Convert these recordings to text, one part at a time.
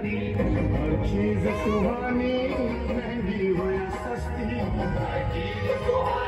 Jesus, to me, and you will sustain. Jesus, to honey.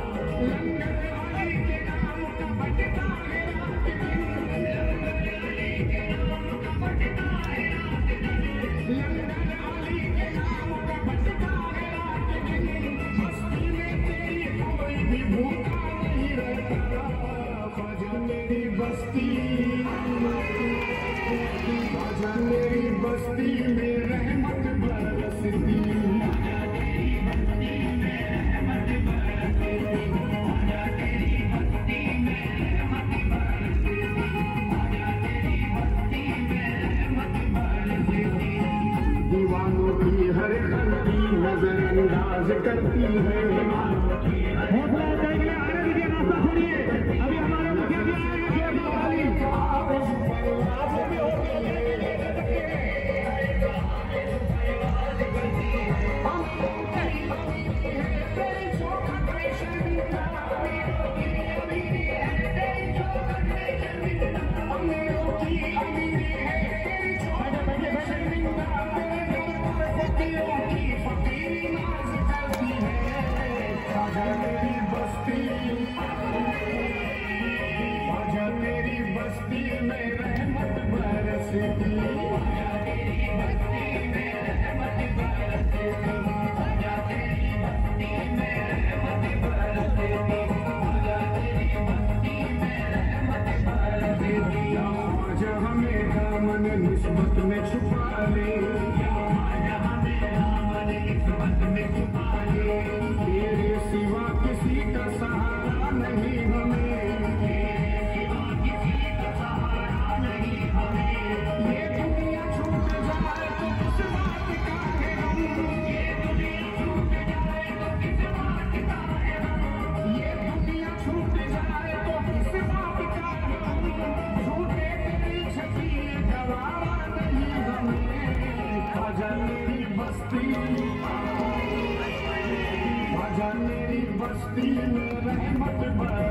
ज़िक्र की है। Be in the hand of the.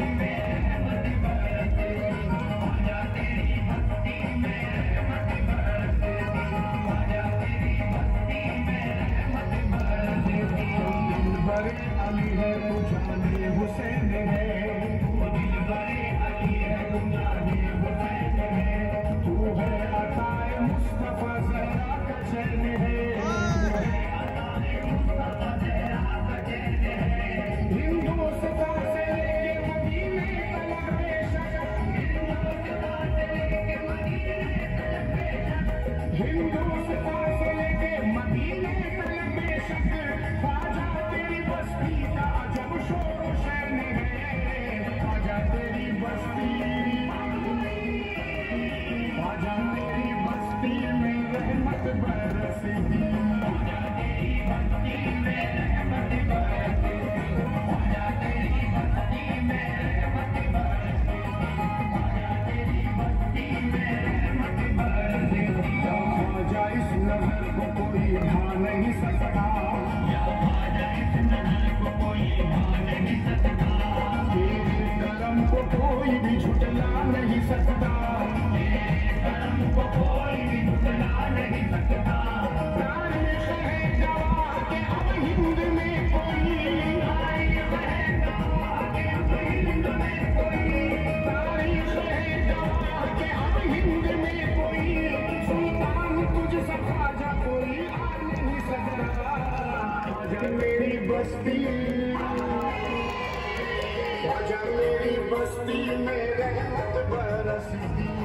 मेरी बस्ती में रहमत बरसती